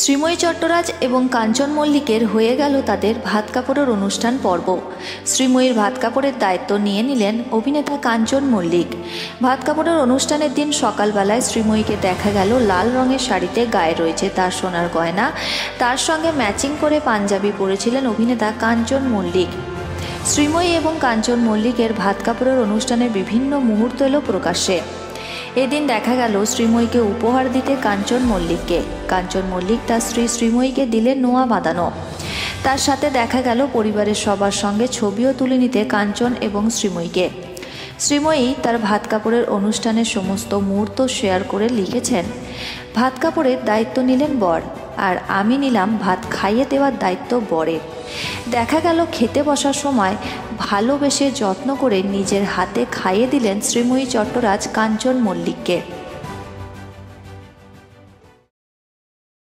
শ্রীময়ী চট্টরাজ এবং কাঞ্চন মল্লিকের হয়ে গেল তাদের ভাত কাপড়ের অনুষ্ঠান পর্ব। শ্রীময়ীর ভাত কাপড়ের দায়িত্ব নিয়ে নিলেন অভিনেতা কাঞ্চন মল্লিক। ভাত কাপড়ের অনুষ্ঠানের দিন সকালবেলায় শ্রীময়ীকে দেখা গেল লাল রঙের শাড়িতে গায়ে রয়েছে তার সোনার গয়না। তার সঙ্গে ম্যাচিং করে পাঞ্জাবি পরেছিলেন অভিনেতা কাঞ্চন মল্লিক। শ্রীময়ী এবং কাঞ্চন মল্লিকের ভাত কাপড়ের অনুষ্ঠানের বিভিন্ন মুহূর্ত এলো প্রকাশ্যে। এদিন দেখা গেল শ্রীময়ীকে উপহার দিতে কাঞ্চন মল্লিককে। কাঞ্চন মল্লিক তার স্ত্রী শ্রীময়ীকে দিলে নোয়া বাঁধানো। তার সাথে দেখা গেল পরিবারের সবার সঙ্গে ছবিও তুলে নিতে কাঞ্চন এবং শ্রীময়ীকে। শ্রীময়ী তার ভাত কাপড়ের অনুষ্ঠানের সমস্ত মুহূর্ত শেয়ার করে লিখেছেন। ভাত কাপড়ের দায়িত্ব নিলেন বর। আর আমি নিলাম ভাত খাইয়ে দেওয়ার দায়িত্ব বরের। দেখা গেল খেতে বসার সময় ভালোবেসে যত্ন করে নিজের হাতে খাইয়ে দিলেন শ্রীময়ী চট্টরাজ কাঞ্চন মল্লিককে।